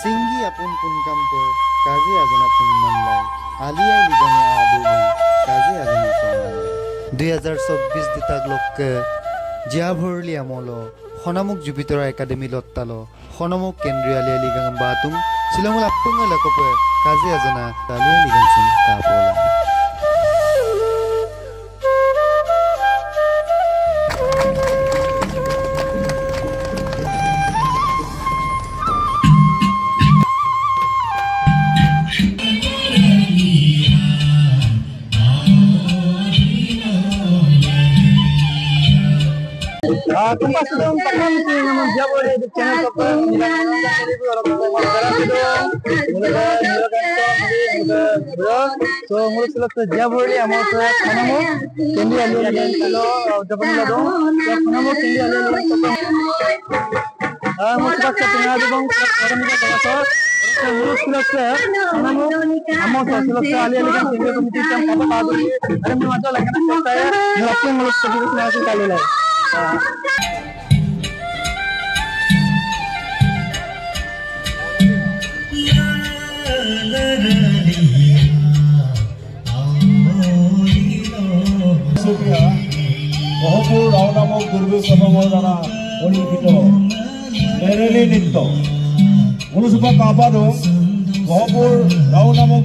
সিংহি আপোন পুনকাম কৈ কাজে আজনা ফুনমানলাই আলি আই লিজনে আদু কাজে আজনা ফুনমানলাই দুই হাজাৰ চৌব্বিছ দুটাক লগকে জীয়া ভৰলি আমল সনামুক জুপিতৰা একাডেমি লত্তাল সনামুক কেন্দ্ৰীয় আলি আই লিগাং বা আতুং শ্বিলঙৰ আপটুঙা লেকপে কাজে আজনা আলি আই লিগাংচন কাপলা Assalamualaikum warahmatullahi wabarakatuh. मुलुक গহপুৰ ৰাও নামক দুৰ্গোৎসবা দ্বাৰা অনুষ্ঠিত মেৰেলি নৃত্য অনুসূপা কাপাদ গহপুৰ ৰাও নামক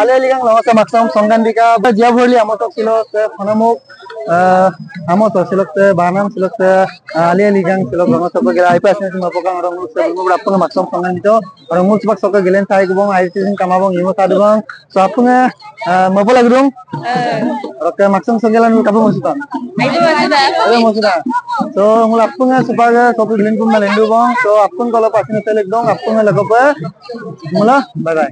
আলি আলিগাং লগতে মাক্সাম সংগান্তিকা জীয়া ভৰলি আমাৰ তক কিলো ফোনামুক amo to silok te banam silok te ali ali jang silok amo sokko gela ipa sen sima pokang orang mul se mul apung maksam pangan to orang mul sebab sokko gelen thai ko bang aisi sin kamabong imo sadu bang so apung mapo lag dong oke maksam sogelan kapo musutan ayo musutan ayo musutan so mul apung sebagai sokko gelen kum melendu bang so apung kalau pasin telek dong apung lagop mula bye bye